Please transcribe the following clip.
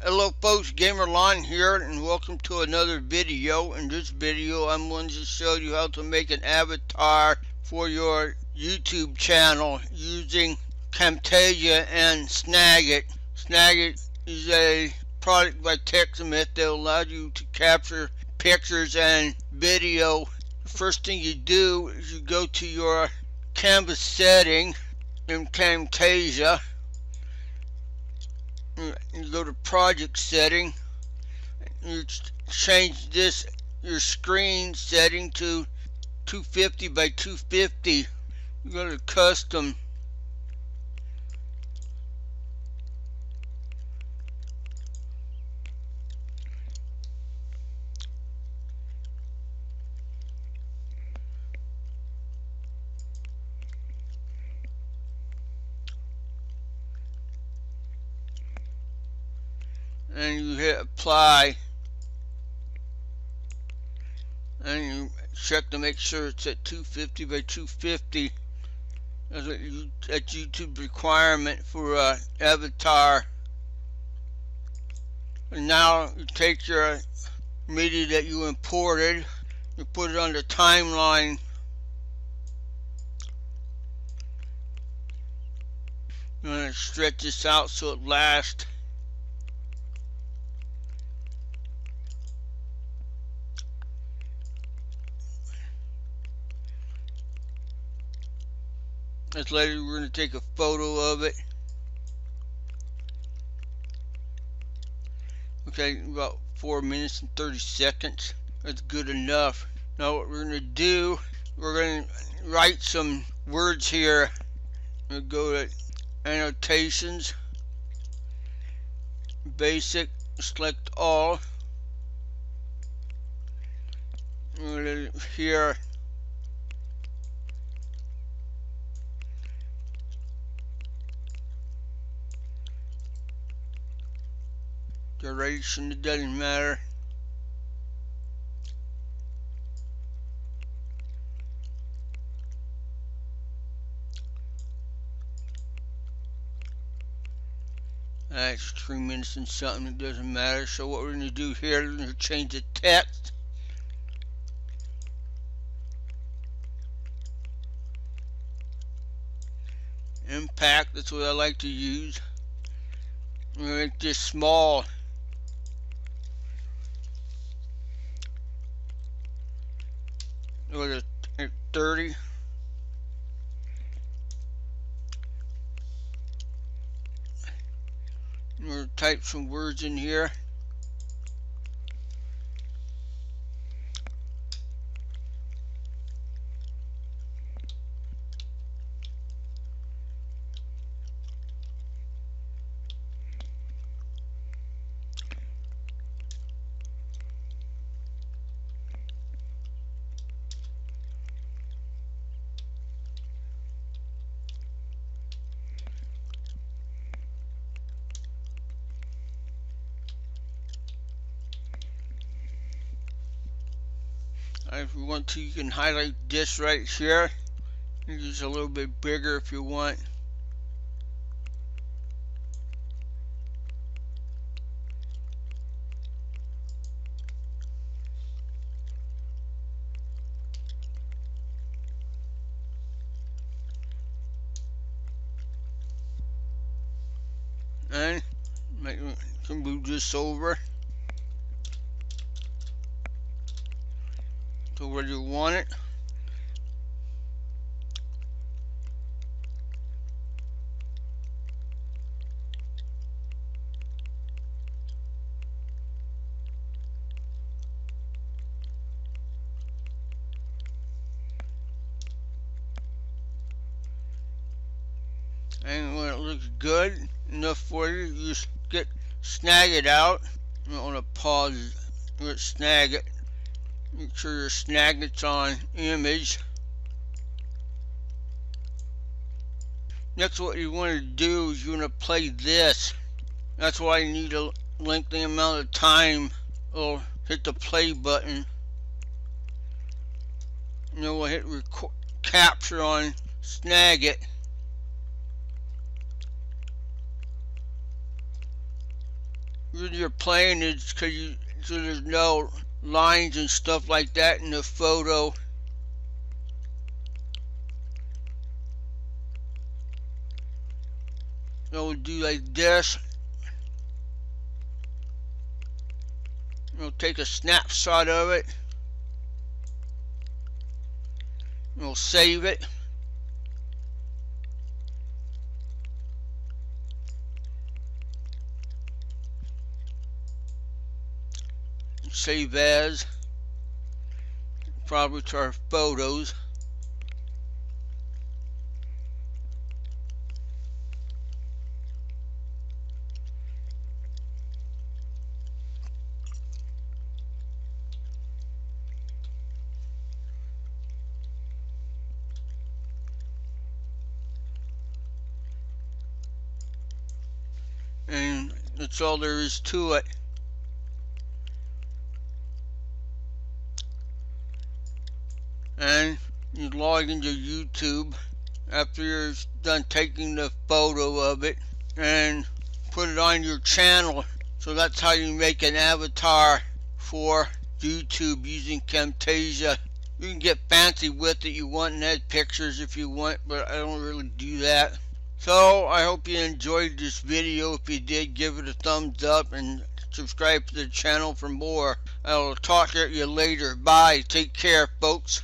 Hello folks, Gamerlonn here and welcome to another video. In this video I'm going to show you how to make an avatar for your YouTube channel using Camtasia and Snagit. Snagit is a product by TechSmith that allows you to capture pictures and video. First thing you do is you go to your canvas setting in Camtasia you go to project setting you change this your screen setting to 250 by 250 you go to custom and you hit apply and you check to make sure it's at 250 by 250 that's a YouTube requirement for uh, avatar. And now you take your media that you imported you put it on the timeline. To stretch this out so it lasts This later we're going to take a photo of it. Okay, about 4 minutes and 30 seconds. That's good enough. Now what we're going to do, we're going to write some words here. We'll go to annotations, basic, select all. Here duration it doesn't matter that's three minutes and something it doesn't matter. So what we're going to do here we're going to change the text. Impact that's what I like to use. Make this small was it 30 we're type some words in here Uh, if you want to you can highlight this right here. Use a little bit bigger if you want. And make, can move this over where you want it. And when it looks good enough for you, you get Snagit out. Want to pause Snagit. Make sure your Snagit's on image. Next what you want to do is you want to play this. That's why you need to a lengthy amount of time or hit the play button. And then we'll hit record, capture on Snagit. reason you're playing is because you so there's no lines and stuff like that in the photo. So we'll do like this. We'll take a snapshot of it. We'll save it. Save as. Probably to our photos. and that's all there is to it. And you log into YouTube after you're done taking the photo of it and put it on your channel. So that's how you make an avatar for YouTube using Camtasia. You can get fancy with it. You want and add pictures if you want, but I don't really do that. So I hope you enjoyed this video. If you did, give it a thumbs up and subscribe to the channel for more. I will talk to you later. Bye. Take care, folks.